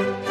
Bye.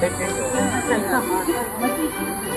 Thank you.